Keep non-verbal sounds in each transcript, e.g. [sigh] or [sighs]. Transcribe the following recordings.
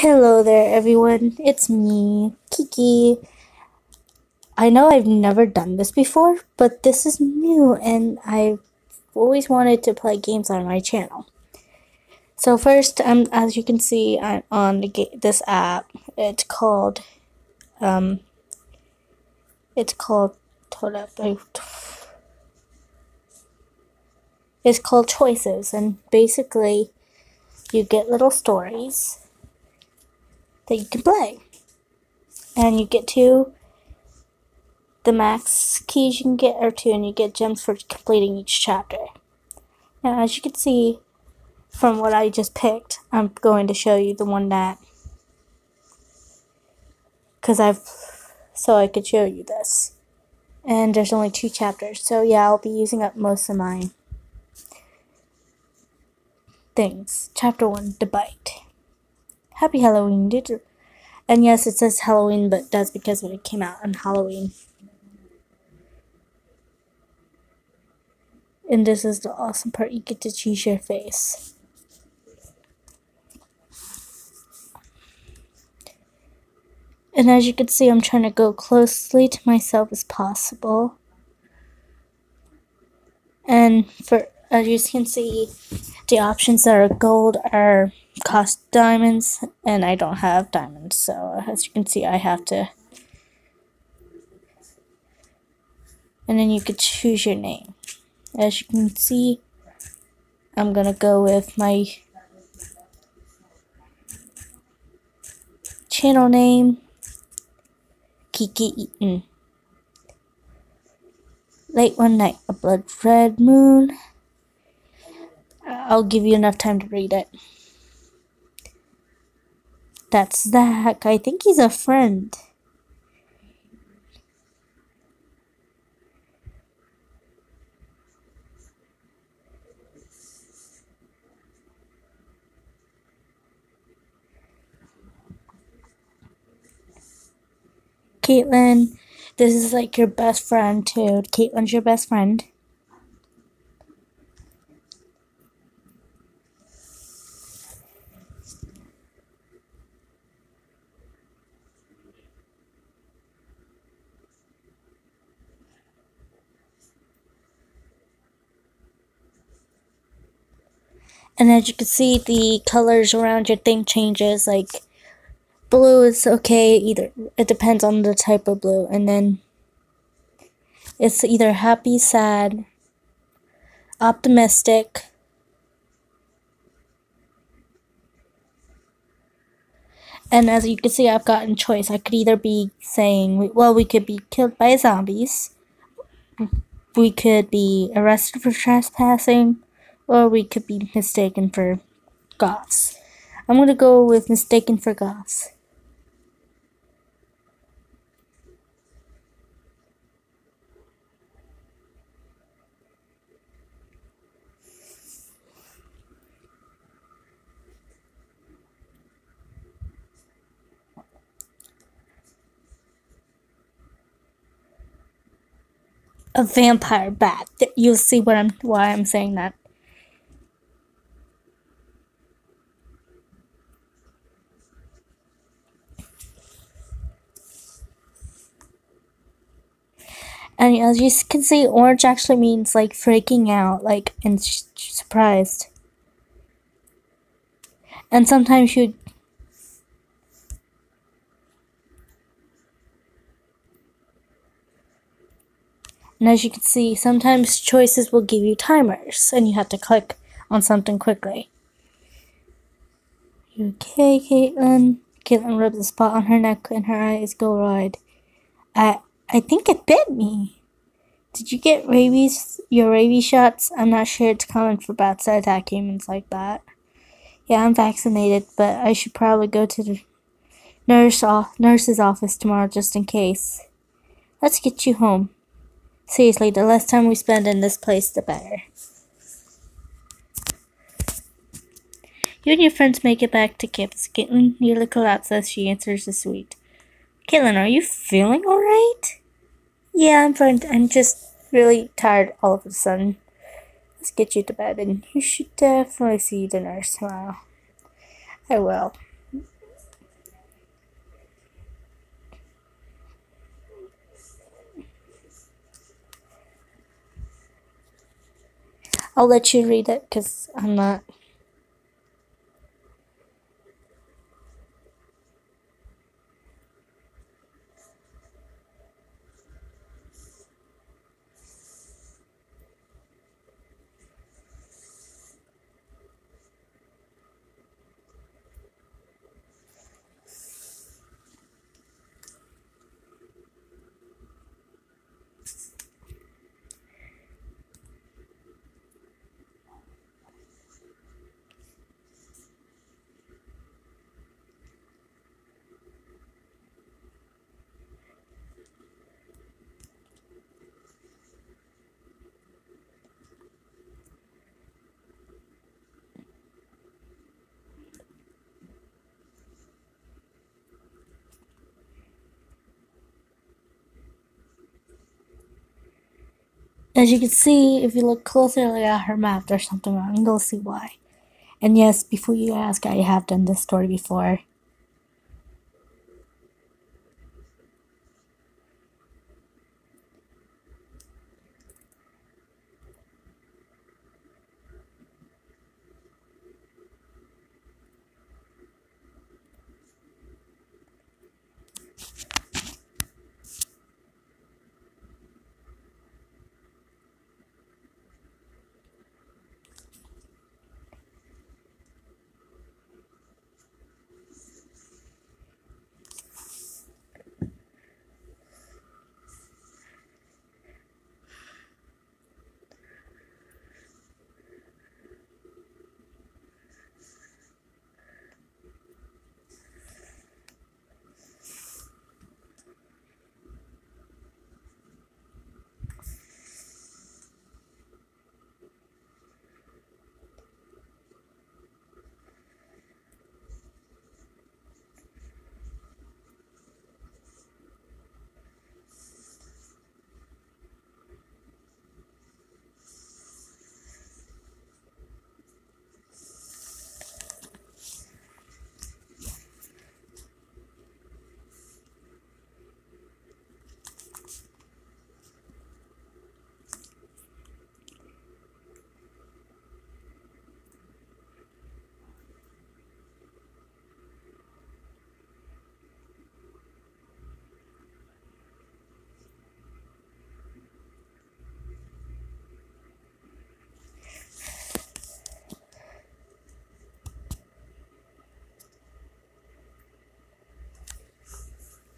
Hello there, everyone. It's me, Kiki. I know I've never done this before, but this is new and I've always wanted to play games on my channel. So first, um, as you can see, I'm on the this app. It's called, um, it's called, hold up, it's called Choices, and basically, you get little stories that you can play. And you get two. The max keys you can get are two, and you get gems for completing each chapter. Now, as you can see from what I just picked, I'm going to show you the one that. Because I've. So I could show you this. And there's only two chapters, so yeah, I'll be using up most of my things. Chapter 1 The Bite. Happy Halloween. You? And yes, it says Halloween, but that's because it came out on Halloween. And this is the awesome part you get to choose your face. And as you can see, I'm trying to go closely to myself as possible. And for as you can see, the options that are gold are cost diamonds, and I don't have diamonds, so as you can see, I have to. And then you could choose your name. As you can see, I'm gonna go with my channel name, Kiki Eaton. Late one night, a blood red moon. I'll give you enough time to read it. That's Zach. I think he's a friend. Caitlin, this is like your best friend too. Caitlin's your best friend. And as you can see, the colors around your thing changes. Like blue is okay. Either it depends on the type of blue, and then it's either happy, sad, optimistic. And as you can see, I've gotten choice. I could either be saying, well, we could be killed by zombies. We could be arrested for trespassing or we could be mistaken for goths. I'm gonna go with mistaken for goths. a vampire bat. You'll see what I'm why I'm saying that. And as you can see, orange actually means like freaking out, like and surprised. And sometimes you And as you can see, sometimes choices will give you timers, and you have to click on something quickly. Okay, Caitlin? Caitlin rubs a spot on her neck and her eyes go wide. I I think it bit me. Did you get rabies, your rabies shots? I'm not sure it's common for bats to attack humans like that. Yeah, I'm vaccinated, but I should probably go to the nurse nurse's office tomorrow just in case. Let's get you home. Seriously, the less time we spend in this place, the better. You and your friends make it back to campus. Caitlin nearly collapses as she answers the suite. Kaylin, are you feeling alright? Yeah, I'm fine. I'm just really tired all of a sudden. Let's get you to bed, and you should definitely see the nurse tomorrow. I will. I'll let you read it because I'm not As you can see, if you look closely at her map, there's something wrong. You'll see why. And yes, before you ask, I have done this story before.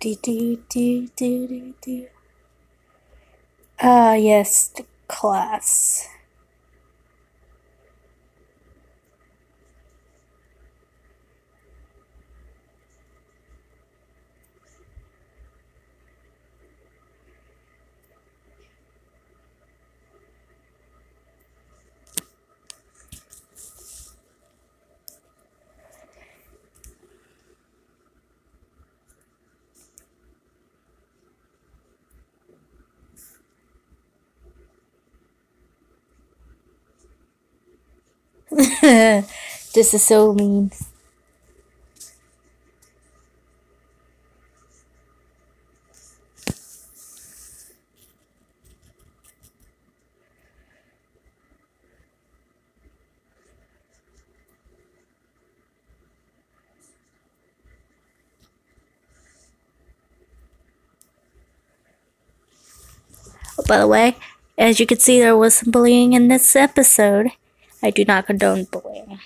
Do, do, do, do, do, do. Ah, yes, the class. [laughs] this is so mean. Oh, by the way, as you can see, there was some bullying in this episode. I do not condone bullying.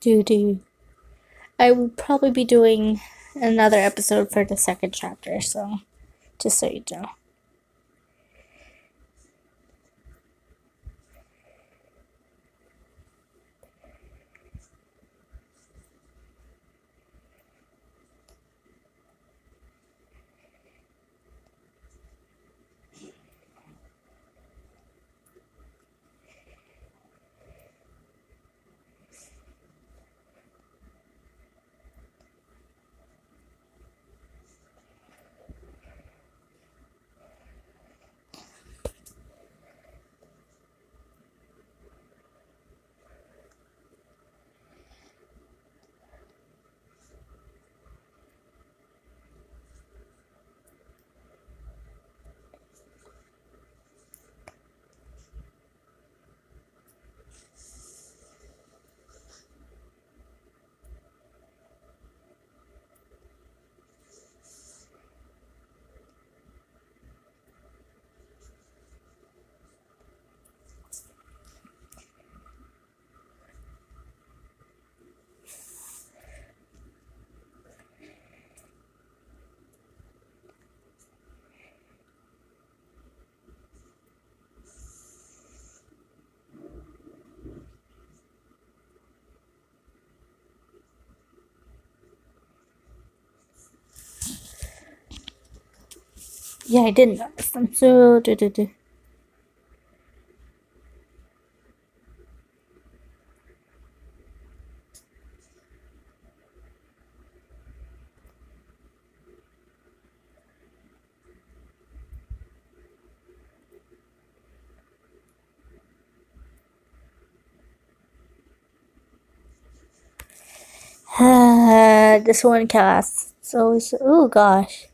Do do. I will probably be doing another episode for the second chapter, so just so you know. Yeah, I didn't notice them. So, do, do, do. [sighs] this one cast. So oh gosh.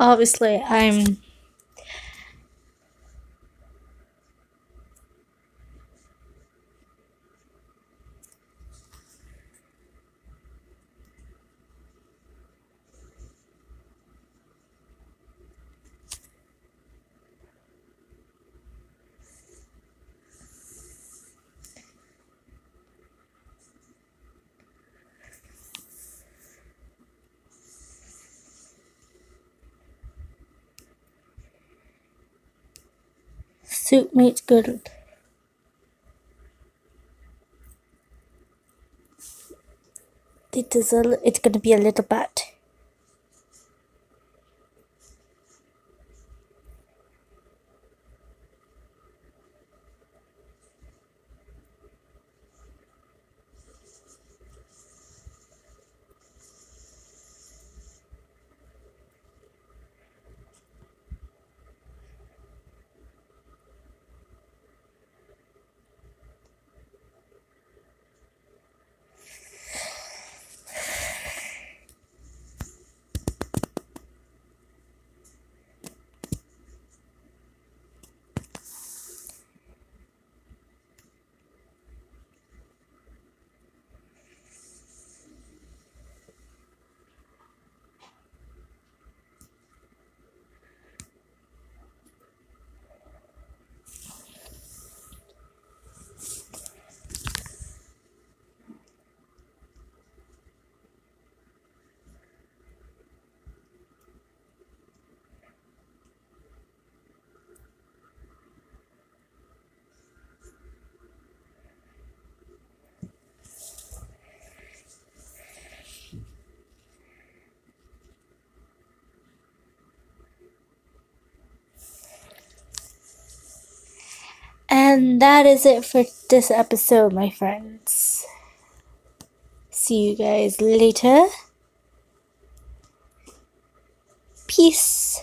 Obviously, I'm Soup meets good. It is a, it's gonna be a little bit. And that is it for this episode, my friends. See you guys later. Peace.